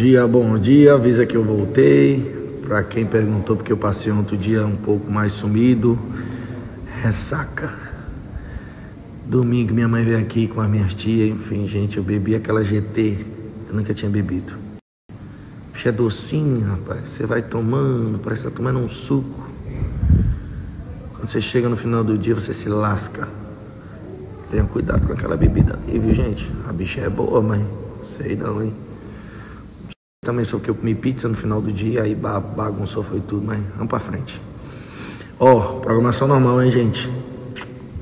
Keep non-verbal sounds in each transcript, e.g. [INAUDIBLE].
Dia, bom dia, avisa que eu voltei. Para quem perguntou, porque eu passei outro dia um pouco mais sumido, ressaca. Domingo minha mãe veio aqui com as minhas tias, enfim, gente, eu bebi aquela GT, eu nunca tinha bebido. Bicho é docinho, rapaz. Você vai tomando, parece que tá tomando um suco. Quando você chega no final do dia, você se lasca. Tenha cuidado com aquela bebida ali, viu, gente? A bicha é boa, mas sei não, hein? Também sou que eu comi pizza no final do dia, aí bagunçou, foi tudo, mas vamos pra frente. Ó, oh, programação normal, hein, gente?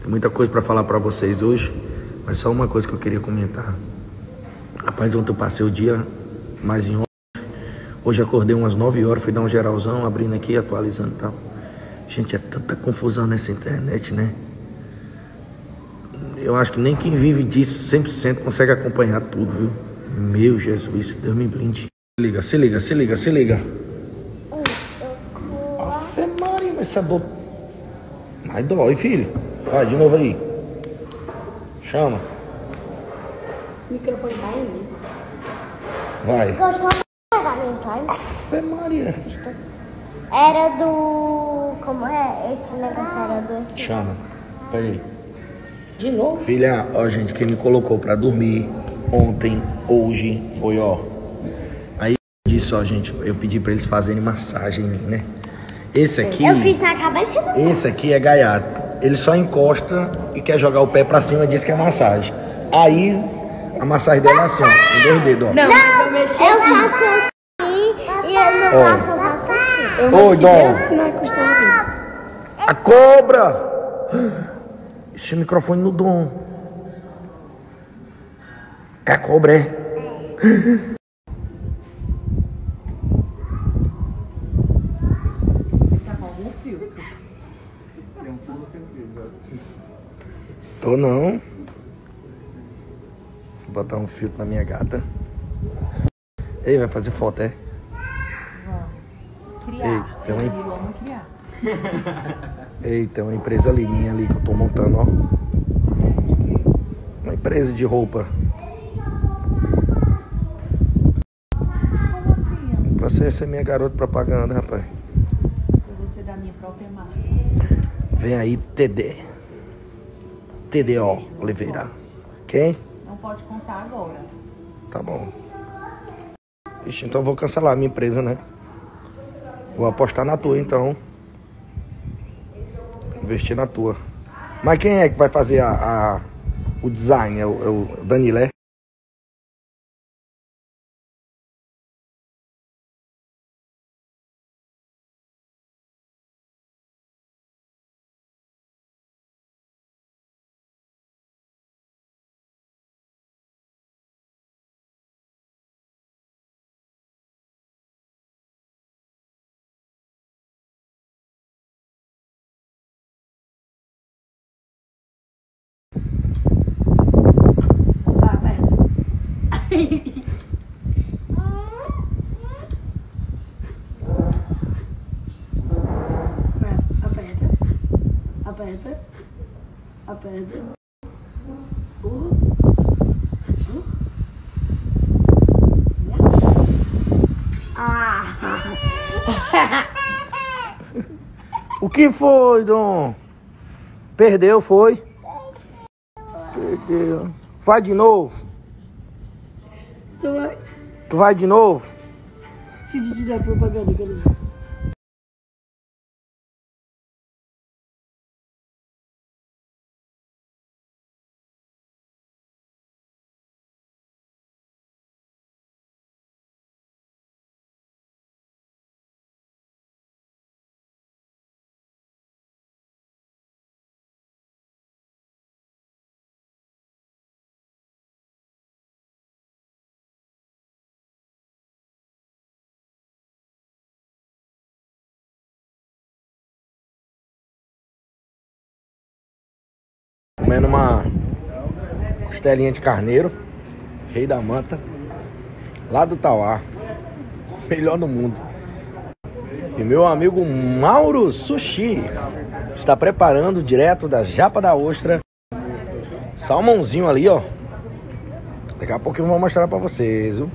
Tem muita coisa para falar para vocês hoje, mas só uma coisa que eu queria comentar. Rapaz, ontem eu passei o dia mais em off. Hoje acordei umas 9 horas, fui dar um geralzão, abrindo aqui, atualizando e tal. Gente, é tanta confusão nessa internet, né? Eu acho que nem quem vive disso 100% consegue acompanhar tudo, viu? Meu Jesus, Deus me blinde. Se liga, se liga, se liga, se liga. Afe Maria, mas essa dor. Mas dói, filho. Vai, de novo aí. Chama. O microfone tá em mim. Vai. Gostou de pegar mensagem? Afe Maria. Era do. Como é? Esse negócio era do. Chama. Pega aí. De novo? Filha, ó, gente, quem me colocou pra dormir ontem, hoje, foi, ó. Aí disse, ó, gente, eu pedi pra eles fazerem massagem em mim, né? Esse aqui. Eu fiz na cabeça do. Esse aqui é gaiato. Ele só encosta e quer jogar o pé pra cima e diz que é massagem. Aí a massagem dela é assim, ó, dois dedos, ó. Não, eu mexi Eu faço assim e eu não Ó. faço, eu faço assim. Eu Oi, Dom. assim dele. A cobra! Esse microfone no dom. É a cobra, é? Não. Vou botar um filtro na minha gata. Ei, vai fazer foto, é? Ei, tem uma, em- Vamos criar. Ei, tem uma empresa ali minha ali que eu tô montando, ó. Uma empresa de roupa. Assim? Pra você ser minha garota propaganda, rapaz. Eu vou ser da minha própria marca. Vem aí, TD. TDO, Oliveira. Quem? Não pode contar agora. Tá bom. Ixi, então eu vou cancelar a minha empresa, né? Vou apostar na tua, então. Investir na tua. Mas quem é que vai fazer a, a- o design? É o, é o Danilé? Aperta. Aperta. Aperta. O que foi, Dom? Perdeu, foi? Perdeu. Vai de novo? Tu vai. Tu vai de novo? Deixa eu te dar propaganda, cadê? Comendo uma costelinha de carneiro, rei da manta, lá do Tauá, [LAUGHS] melhor do mundo. E meu amigo Mauro Sushi está preparando direto da Japa da Ostra, salmãozinho ali, ó. Daqui a pouco eu vou mostrar pra vocês, viu?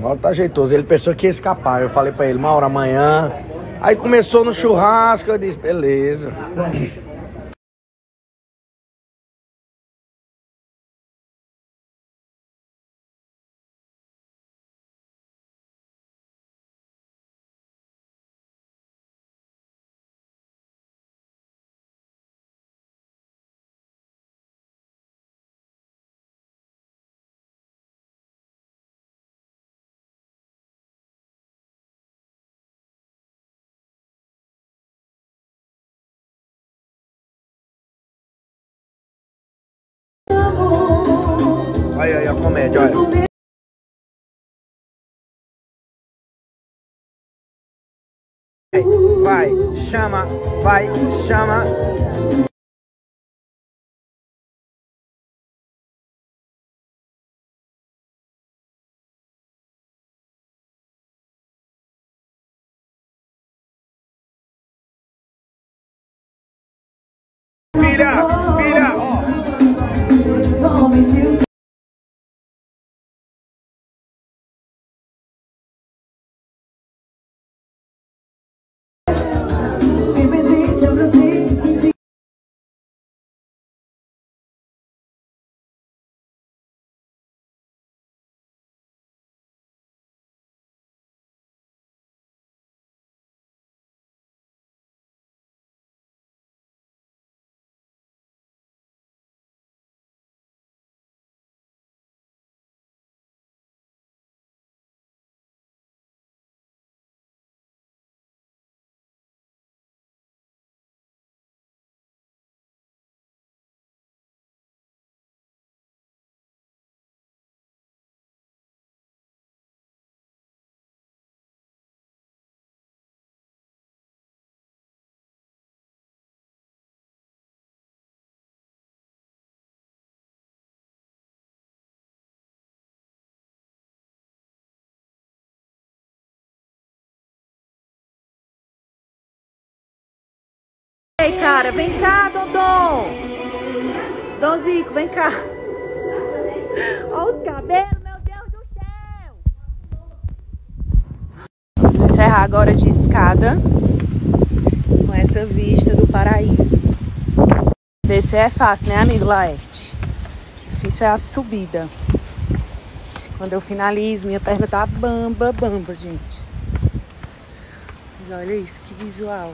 Mauro tá jeitoso. Ele pensou que ia escapar. Eu falei pra ele, Mauro, amanhã. Aí começou no churrasco, eu disse, beleza. Aí a comédia, olha. Vai, chama, vai, chama. Vira, vira, ó. Ei, cara, vem cá, Dondon. Donzico, vem cá. Olha os cabelos, meu Deus do céu. Vamos encerrar agora de escada com essa vista do paraíso. Descer é fácil, né, amigo Laerte? Difícil é a subida. Quando eu finalizo, minha perna tá bamba, bamba, gente. Mas olha isso, que visual.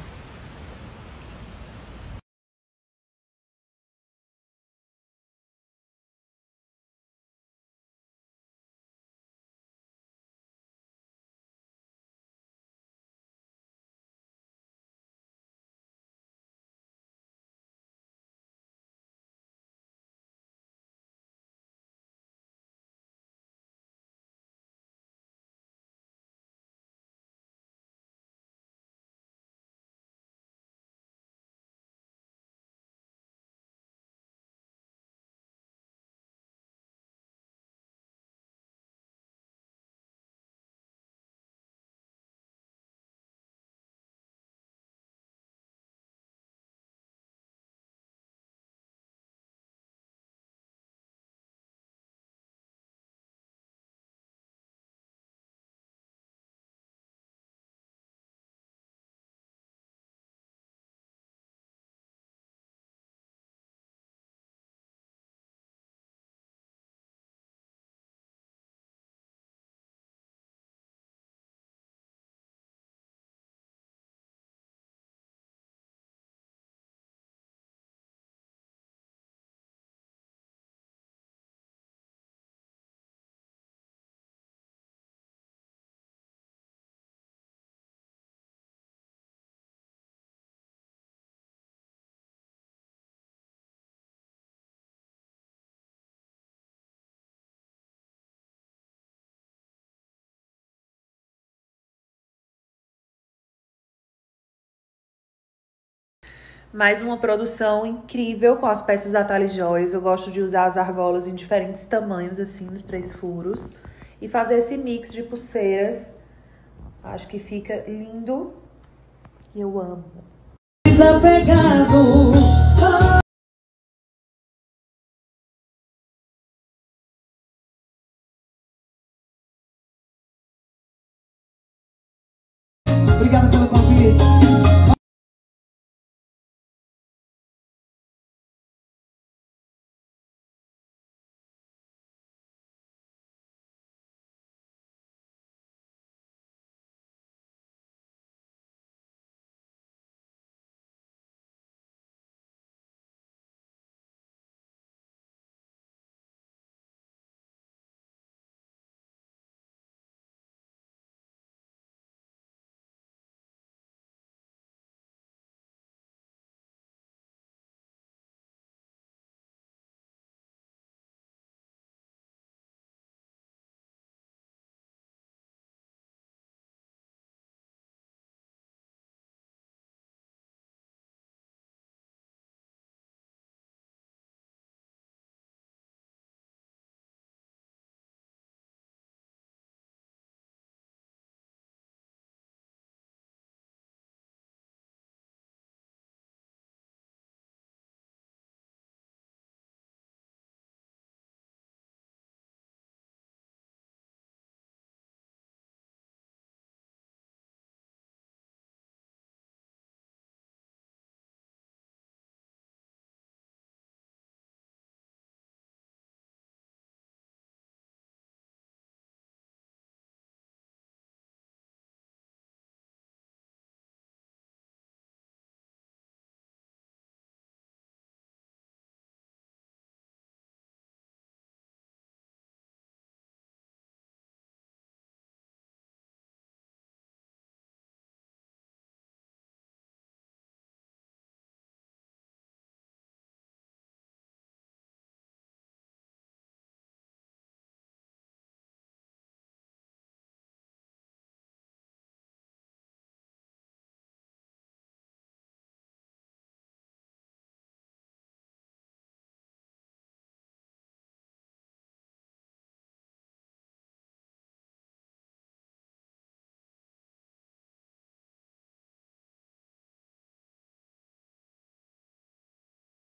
Mais uma produção incrível com as peças da Thales Joias. Eu gosto de usar as argolas em diferentes tamanhos, assim, nos três furos. E fazer esse mix de pulseiras. Acho que fica lindo. E eu amo. Desapegado.